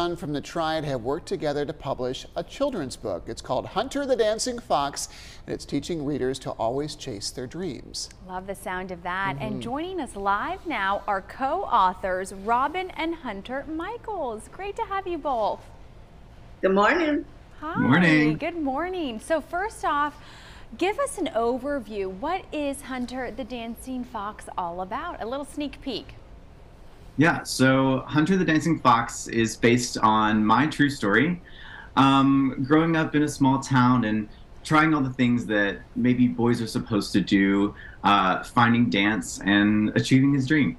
Son from the Triad have worked together to publish a children's book. It's called Hunter the Dancing Fox, and it's teaching readers to always chase their dreams. Love the sound of that. Mm -hmm. And mm-hmm. joining us live now are co-authors Robin and Hunter Michaels. Great to have you both. Good morning. Hi. Morning. Good morning. So first off, give us an overview. What is Hunter the Dancing Fox all about? A little sneak peek. Yeah, so Hunter the Dancing Fox is based on my true story. Um, growing up in a small town and trying all the things that maybe boys are supposed to do, uh, finding dance and achieving his dream.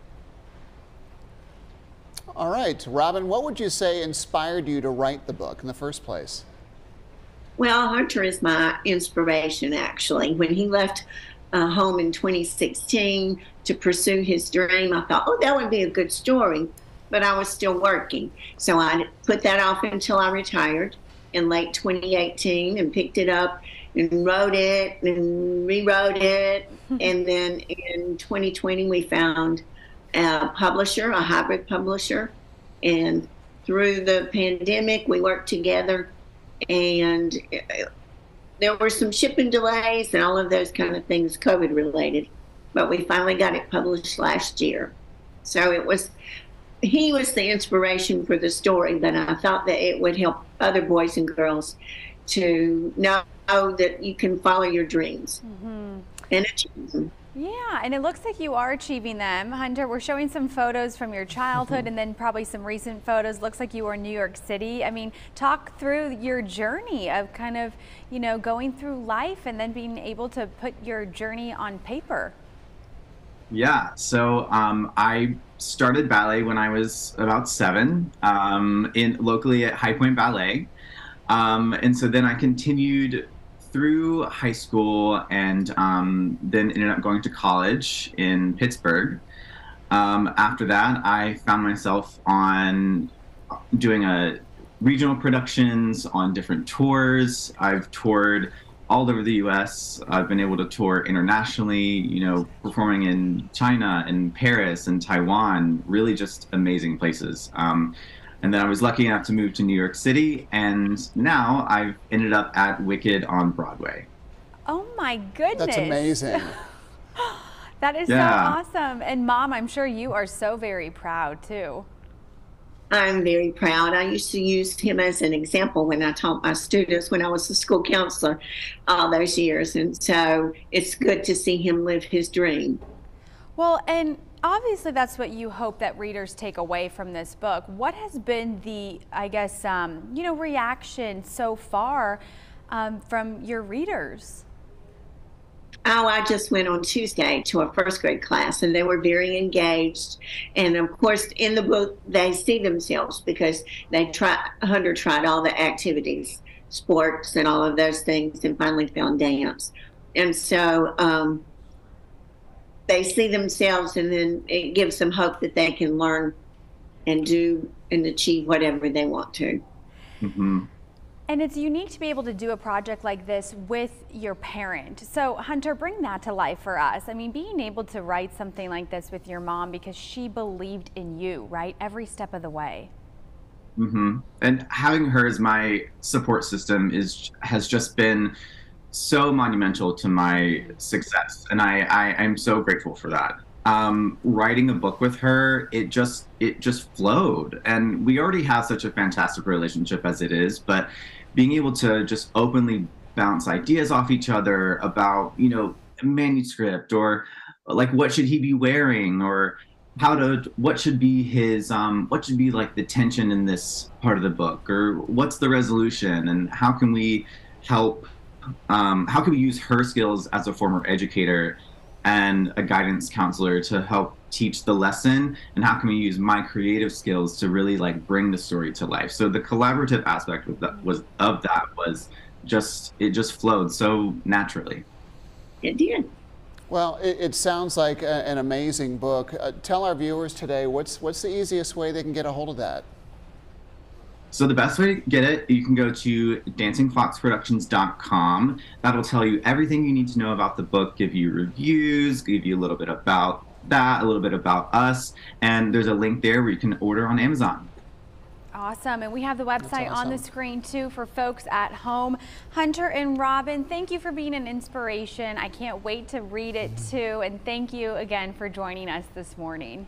All right, Robin, what would you say inspired you to write the book in the first place? Well, Hunter is my inspiration, actually. When he left uh, home in 2016 to pursue his dream. I thought, oh, that would be a good story, but I was still working. So I put that off until I retired in late 2018 and picked it up and wrote it and rewrote it. and then in 2020, we found a publisher, a hybrid publisher. And through the pandemic, we worked together and there were some shipping delays and all of those kind of things, COVID related. But we finally got it published last year. So it was, he was the inspiration for the story, but I thought that it would help other boys and girls to know that you can follow your dreams mm-hmm. and achieve them. Yeah, and it looks like you are achieving them. Hunter, we're showing some photos from your childhood mm-hmm. and then probably some recent photos. Looks like you were in New York City. I mean, talk through your journey of kind of, you know, going through life and then being able to put your journey on paper. Yeah, so um, I started ballet when I was about seven um, in locally at High Point Ballet. Um, and so then I continued through high school and um, then ended up going to college in Pittsburgh. Um, after that, I found myself on doing a regional productions on different tours. I've toured all over the U.S. I've been able to tour internationally. You know, performing in China and Paris and Taiwan. Really, just amazing places. Um, and then I was lucky enough to move to New York City, and now I've ended up at Wicked on Broadway. Oh my goodness. That's amazing. that is yeah. so awesome. And mom, I'm sure you are so very proud too. I'm very proud. I used to use him as an example when I taught my students when I was a school counselor all those years. And so it's good to see him live his dream. Well, and obviously that's what you hope that readers take away from this book. What has been the, I guess, um, you know, reaction so far um, from your readers? Oh, I just went on Tuesday to a first grade class and they were very engaged. And of course, in the book, they see themselves because they try, Hunter tried all the activities, sports and all of those things and finally found dance. And so, um, they see themselves and then it gives them hope that they can learn and do and achieve whatever they want to. Mm-hmm. And it's unique to be able to do a project like this with your parent. So, Hunter, bring that to life for us. I mean, being able to write something like this with your mom because she believed in you, right? Every step of the way. Mm-hmm. And having her as my support system is has just been so monumental to my success, and I, I am so grateful for that. Um, writing a book with her, it just it just flowed, and we already have such a fantastic relationship as it is. But being able to just openly bounce ideas off each other about you know manuscript or like what should he be wearing or how to what should be his um what should be like the tension in this part of the book or what's the resolution and how can we help um, how can we use her skills as a former educator and a guidance counselor to help teach the lesson? And how can we use my creative skills to really like bring the story to life? So the collaborative aspect of that was of that was just it just flowed so naturally. It did well it, it sounds like a, an amazing book. Uh, tell our viewers today what's what's the easiest way they can get a hold of that so the best way to get it, you can go to dancingfoxproductions.com. That'll tell you everything you need to know about the book, give you reviews, give you a little bit about that, a little bit about us, and there's a link there where you can order on Amazon. Awesome. And we have the website on the screen too for folks at home. Hunter and Robin, thank you for being an inspiration. I can't wait to read it too. And thank you again for joining us this morning.